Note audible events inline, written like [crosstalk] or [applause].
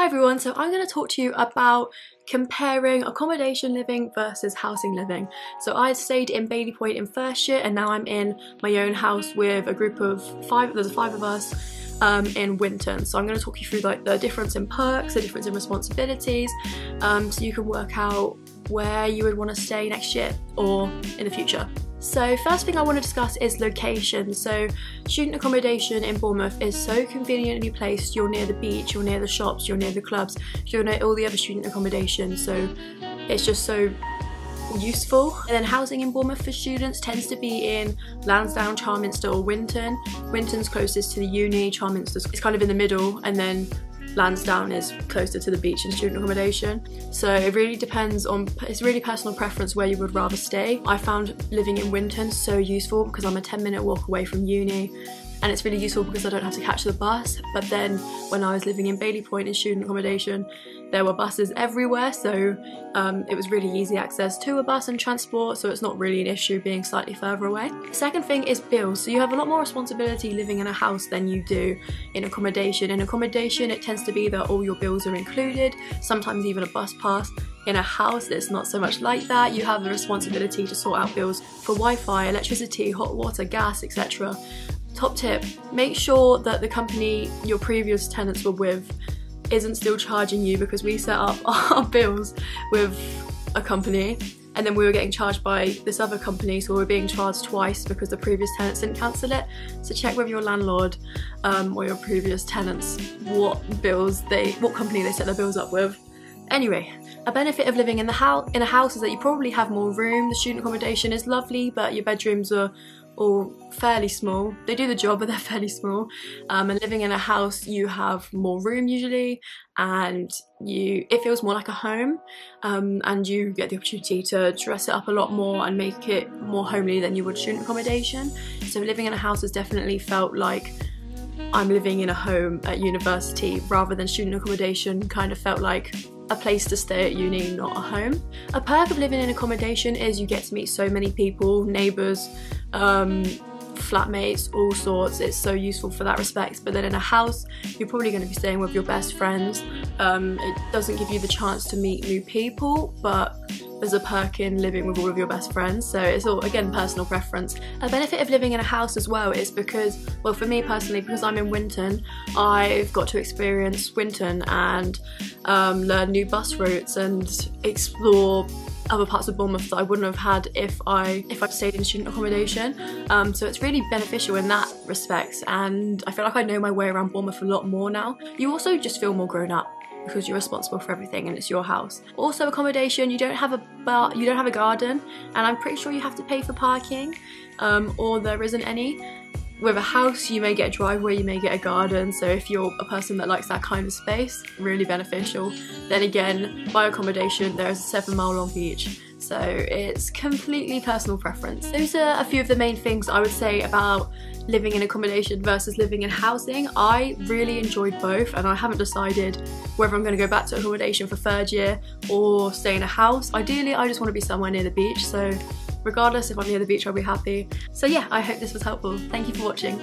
Hi everyone, so I'm going to talk to you about comparing accommodation living versus housing living. So I stayed in Bailey Point in first year and now I'm in my own house with a group of five, there's five of us um, in Winton. So I'm going to talk you through like the difference in perks, the difference in responsibilities, um, so you can work out where you would want to stay next year or in the future. So first thing I want to discuss is location. So student accommodation in Bournemouth is so conveniently placed. You're near the beach, you're near the shops, you're near the clubs, you're near all the other student accommodation. So it's just so useful. And then housing in Bournemouth for students tends to be in Lansdowne, Charminster or Winton. Winton's closest to the uni, Charminster is kind of in the middle and then Lansdowne is closer to the beach and student accommodation. So it really depends on, it's really personal preference where you would rather stay. I found living in Winton so useful because I'm a 10 minute walk away from uni and it's really useful because I don't have to catch the bus. But then when I was living in Bailey Point in student accommodation, there were buses everywhere, so um, it was really easy access to a bus and transport, so it's not really an issue being slightly further away. Second thing is bills. So you have a lot more responsibility living in a house than you do in accommodation. In accommodation, it tends to be that all your bills are included, sometimes even a bus pass. In a house, it's not so much like that. You have the responsibility to sort out bills for Wi-Fi, electricity, hot water, gas, etc. Top tip, make sure that the company your previous tenants were with isn't still charging you because we set up [laughs] our bills with a company and then we were getting charged by this other company so we were being charged twice because the previous tenants didn't cancel it. So check with your landlord um, or your previous tenants what bills they what company they set their bills up with. Anyway a benefit of living in the house in a house is that you probably have more room the student accommodation is lovely but your bedrooms are all fairly small. They do the job, but [laughs] they're fairly small. Um, and living in a house, you have more room usually, and you it feels more like a home. Um, and you get the opportunity to dress it up a lot more and make it more homely than you would student accommodation. So living in a house has definitely felt like I'm living in a home at university rather than student accommodation kind of felt like a place to stay at uni, not a home. A perk of living in accommodation is you get to meet so many people, neighbours, um, flatmates, all sorts. It's so useful for that respect. But then in a house, you're probably going to be staying with your best friends. Um, it doesn't give you the chance to meet new people, but there's a perk in living with all of your best friends. So it's all, again, personal preference. A benefit of living in a house as well is because, well, for me personally, because I'm in Winton, I've got to experience Winton and um, learn new bus routes and explore other parts of Bournemouth that I wouldn't have had if I if I'd stayed in student accommodation. Um, so it's really beneficial in that respect and I feel like I know my way around Bournemouth a lot more now. You also just feel more grown up because you're responsible for everything and it's your house. Also accommodation, you don't have a bar, you don't have a garden and I'm pretty sure you have to pay for parking um, or there isn't any with a house you may get a driveway, you may get a garden, so if you're a person that likes that kind of space, really beneficial. Then again, by accommodation there is a seven mile long beach, so it's completely personal preference. Those are a few of the main things I would say about living in accommodation versus living in housing. I really enjoyed both and I haven't decided whether I'm going to go back to accommodation for third year or stay in a house. Ideally I just want to be somewhere near the beach so regardless if I'm near the beach I'll be happy. So yeah, I hope this was helpful. Thank you for watching.